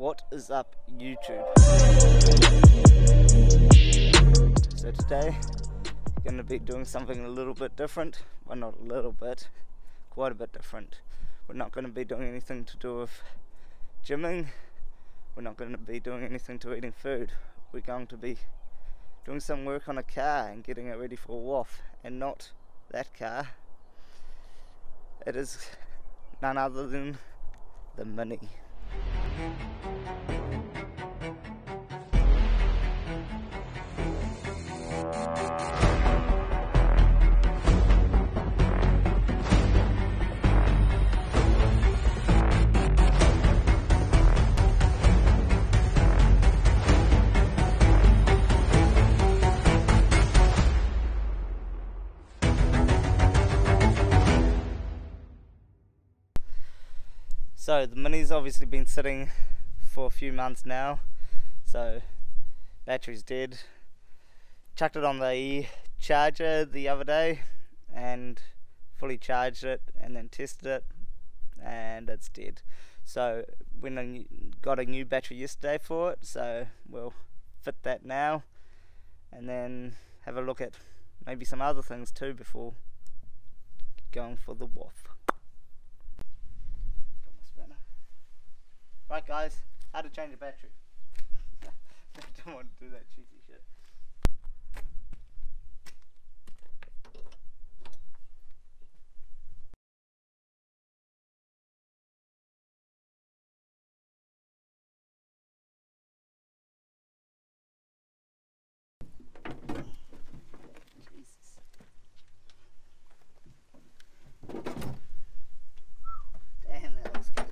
What is up, YouTube? So today, we're going to be doing something a little bit different. Well, not a little bit, quite a bit different. We're not going to be doing anything to do with gymming. We're not going to be doing anything to eating food. We're going to be doing some work on a car and getting it ready for a WOF, and not that car. It is none other than the Mini. うん。So the Mini's obviously been sitting for a few months now. So battery's dead. Chucked it on the charger the other day and fully charged it and then tested it and it's dead. So I got a new battery yesterday for it, so we'll fit that now and then have a look at maybe some other things too before going for the WOF. Right guys, how to change a battery. I don't want to do that cheesy shit. Jesus. Damn, that looks good.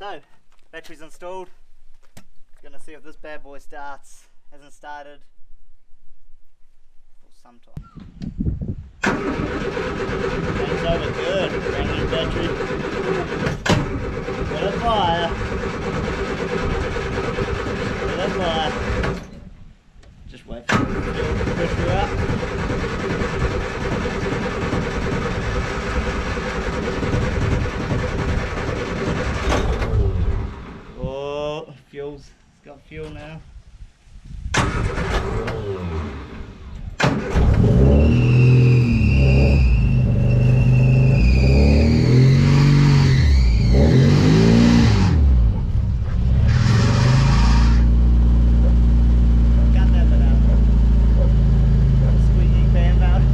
So, battery's installed. Gonna see if this bad boy starts. Hasn't started for some time. Things over good. Brand new battery. Got a fire. Got a fire. Just wait for it to push her up. Oh, fuels. It's got fuel now. Got that bit out. Squeaky fan valve.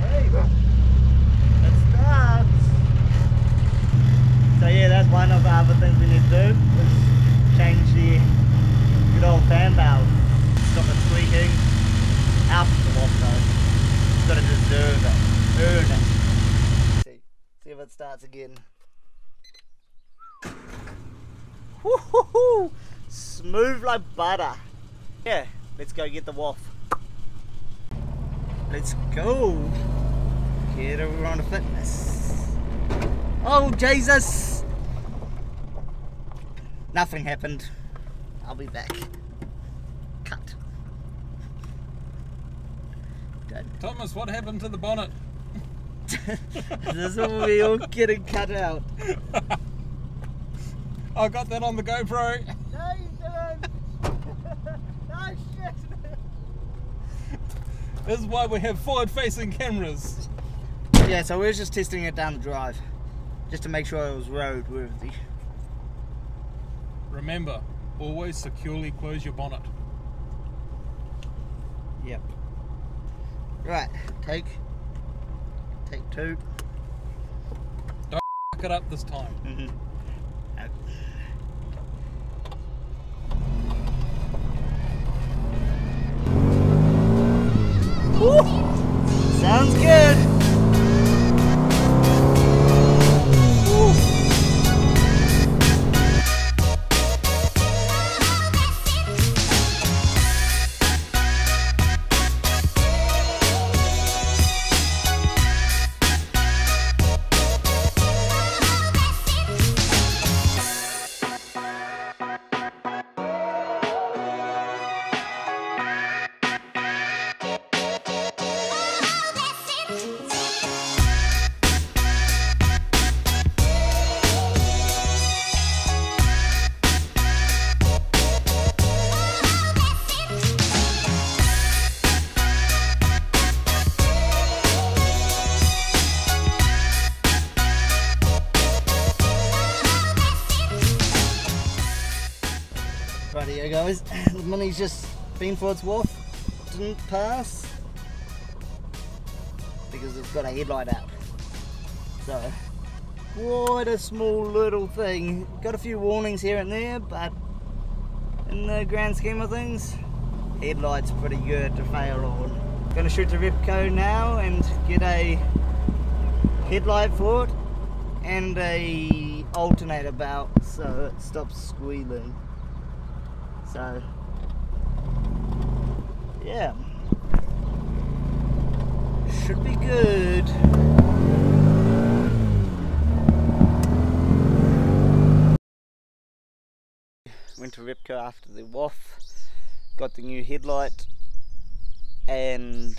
Hey, it starts. So yeah, that's one of the other things we need to do is change the good old fan valve. Stop it squeaking. Out the water though. Gotta deserve it. Earn it. See, see if it starts again. Woohoo! Smooth like butter. Yeah, let's go get the WOF. Let's go. Get over on to fitness. Oh, Jesus! Nothing happened. I'll be back. Cut. Done. Thomas, what happened to the bonnet? this will be all getting cut out. I got that on the GoPro. No, you didn't! no, shit! This is why we have forward-facing cameras. Yeah, so we are just testing it down the drive. Just to make sure it was roadworthy. Remember, always securely close your bonnet. Yep. Right, take. Take two. Don't fuck it up this time. Mm-hmm. Sounds Mini's just been for its WOF. Didn't pass. Because it's got a headlight out. So, quite a small little thing. Got a few warnings here and there, but in the grand scheme of things, headlight's pretty good to fail on. Gonna shoot to Repco now and get a headlight for it and a alternator belt so it stops squealing. So, yeah, should be good. Went to Repco after the WOF, got the new headlight and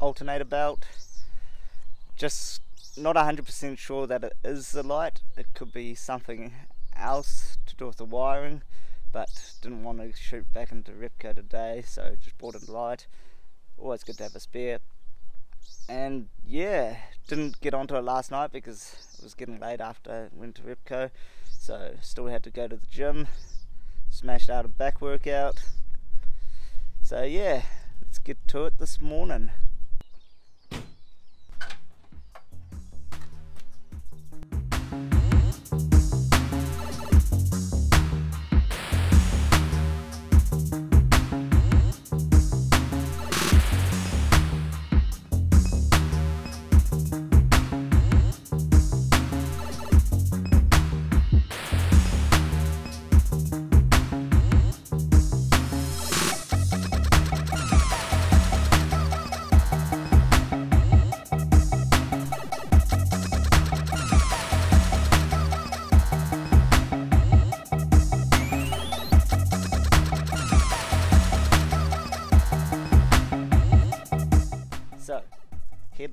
alternator belt. Just not 100% sure that it is the light. It could be something else to do with the wiring, but didn't want to shoot back into Repco today, so just bought a light. Always good to have a spare. And yeah, didn't get onto it last night because it was getting late after I went to Repco, so still had to go to the gym. Smashed out a back workout. So yeah, let's get to it this morning.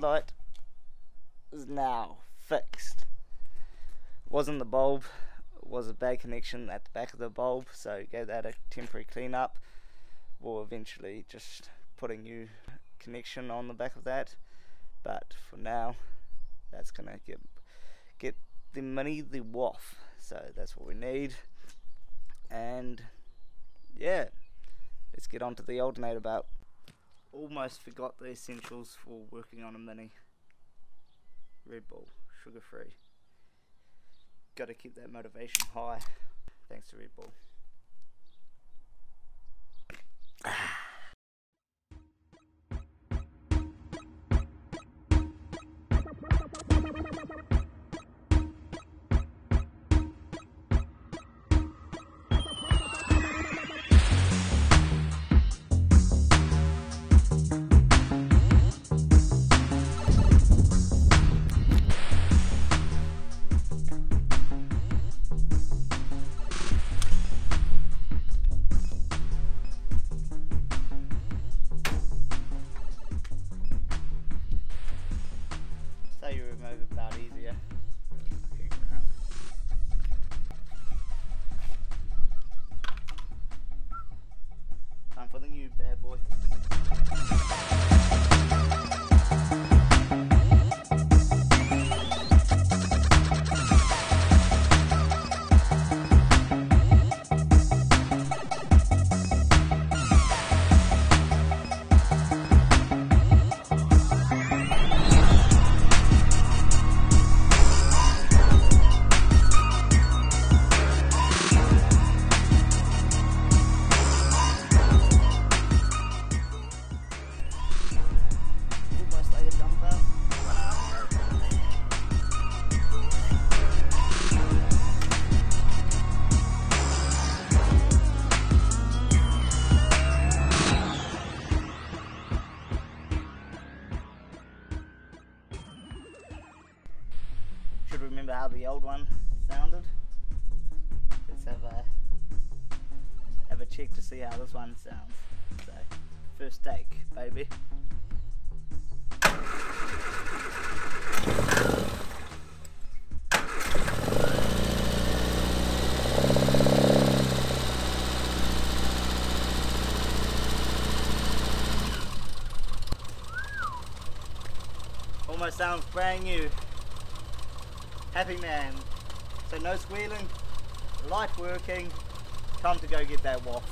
Headlight is now fixed. Wasn't the bulb, was a bad connection at the back of the bulb, so gave that a temporary clean up. We'll eventually just put a new connection on the back of that, but for now, that's gonna get get the Mini the WOF. So that's what we need, and yeah, let's get on to the alternator belt almost forgot the essentials for working on a mini. Red Bull, sugar free. Got to keep that motivation high. Thanks to Red Bull. Check to see how this one sounds. So, first take, baby. Almost sounds brand new. Happy man. So no squealing, light working, time to go get that WOF.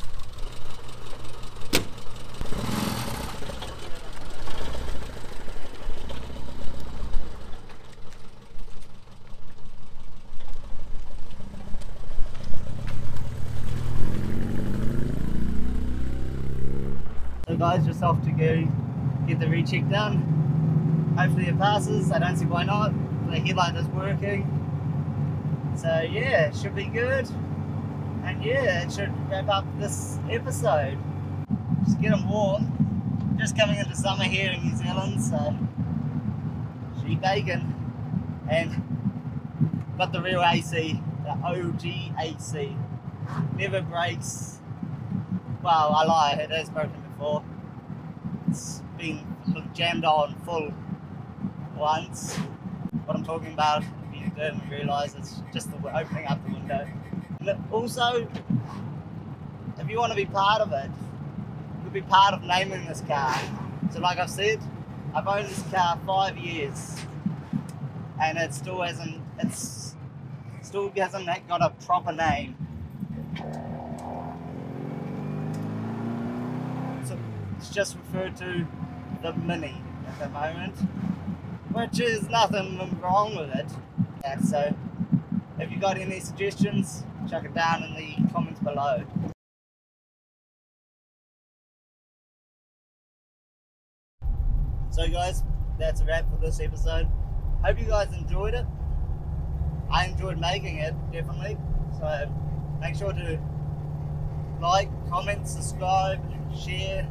So guys, just off to go get the recheck done. Hopefully it passes. I don't see why not. The headlight is working. So yeah, should be good. And yeah, it should wrap up this episode. Just get them warm. Just coming into summer here in New Zealand, so sheep bacon. And got the real AC, the OG AC. Never breaks. Well, I lie, it has broken before. It's been jammed on full once. What I'm talking about, if you didn't realise, it's just the opening up the window. Also, if you want to be part of it, you'll be part of naming this car. So, like I've said, I've owned this car five years, and it still hasn't. It's still hasn't got a proper name. So it's just referred to the Mini at the moment, which is nothing wrong with it. So if you got any suggestions, chuck it down in the comments below. So guys, that's a wrap for this episode. Hope you guys enjoyed it. I enjoyed making it, definitely. So make sure to like, comment, subscribe, share.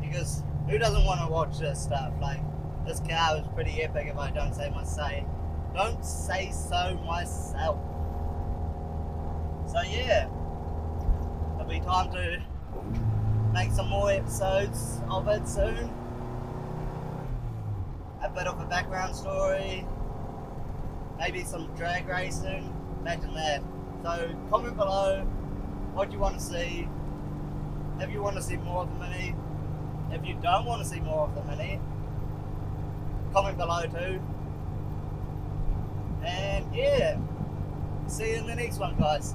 Because who doesn't want to watch this stuff? Like, this car was pretty epic if I don't say my say. Don't say so myself. So yeah, it'll be time to make some more episodes of it soon. A bit of a background story, maybe some drag racing. Imagine that. So comment below what you want to see. If you want to see more of the mini, if you don't want to see more of the mini, comment below too. And yeah, see you in the next one, guys.